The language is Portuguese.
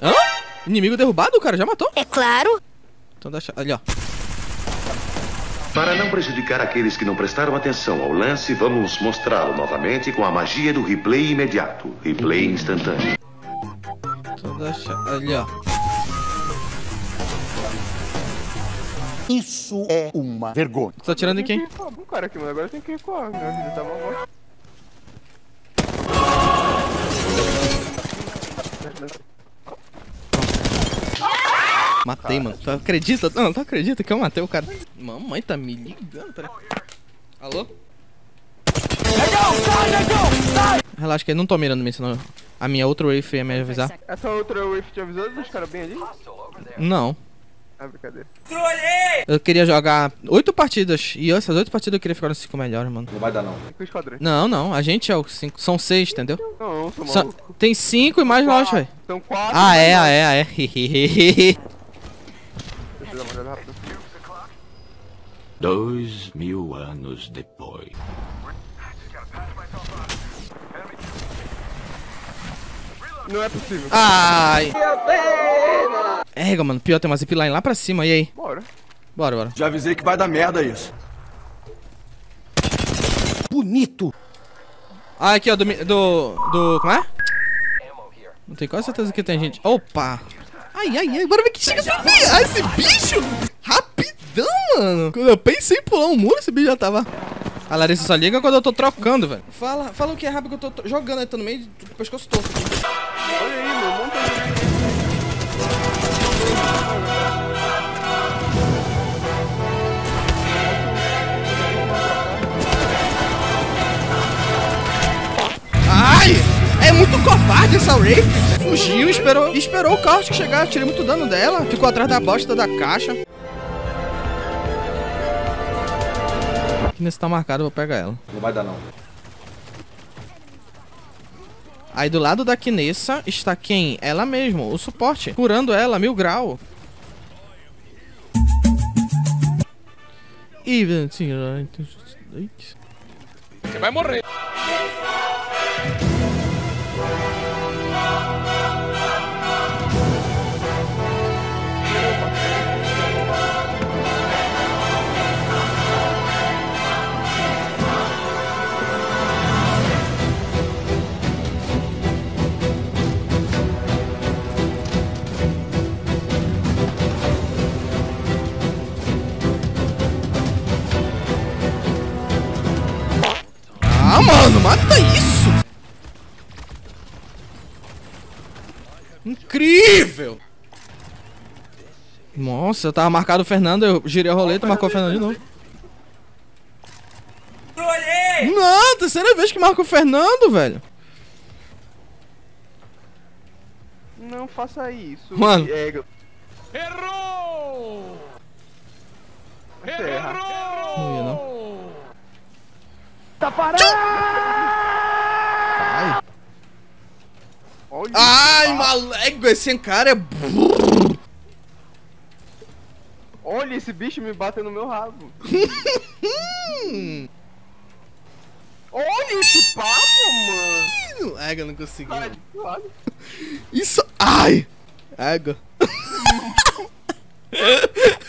Hã? Inimigo derrubado? O cara já matou? É claro. Então deixa. Ali, ó. Para não prejudicar aqueles que não prestaram atenção ao lance, vamos mostrá-lo novamente com a magia do replay imediato. Replay instantâneo. Então deixa. Ali, ó. Isso é uma vergonha. Você tá atirando em Tem quem? que recuar, um cara aqui, mas agora tenho que recuar. Minha vida tá mal bosta. Matei, mano. Tu acredita? Não, tu acredita que eu matei o cara? Mamãe tá me ligando, peraí. Alô? Relaxa que eu não tô mirando mesmo, senão a minha outra wave ia me avisar. Essa outra wave te avisou dos caras bem ali? Não. Ah, brincadeira. Eu queria jogar oito partidas. E essas oito partidas eu queria ficar nos cinco melhores, mano. Não vai dar, não. O. Não, não. A gente é os cinco. São seis, entendeu? Não, sou São- tem cinco e mais nós, velho. São quatro. Ah, é, mas ah, é, ah, é. Deixa eu dar uma olhada rápida. Dois mil anos depois. Não é possível. Ai. É, mano. Pior, tem uma zipline lá pra cima. E aí? Bora. Bora, bora. Já avisei que vai dar merda isso. Bonito. Ah, aqui, ó, do, do. do. Como é? Não tenho quase certeza que tem gente. Opa! Ai, ai, ai, bora ver que chega esse bicho! Ah, esse bicho! Rapidão, mano! Quando eu pensei em pular um muro, esse bicho já tava. A Larissa só liga quando eu tô trocando, velho. Fala, fala o que é rápido que eu tô jogando aí, tô no meio do pescoço torto. Olha aí, meu. Monta. Ai! É muito covarde essa Wraith! Fugiu, esperou, esperou o carro chegar, tirei muito dano dela, ficou atrás da bosta da caixa. Nesse tá marcado, eu vou pegar ela. Não vai dar, não. Aí do lado da Kinessa está quem? Ela mesmo, o suporte. Curando ela, mil grau. E... Você vai morrer. Ah, mano, mata isso! Incrível! Nossa, eu tava marcado o Fernando, eu girei a roleta e marcou o Fernando de novo. Não, terceira vez que marca o Fernando, velho. Não faça isso. Mano. É, Errou! você erra. Não ia, não. Ai, Olha Ai malego, esse cara é. Olha esse bicho me batendo no meu rabo. Olha esse papo, mano. Ega, não consegui. Lado. Isso. Ai! Ega.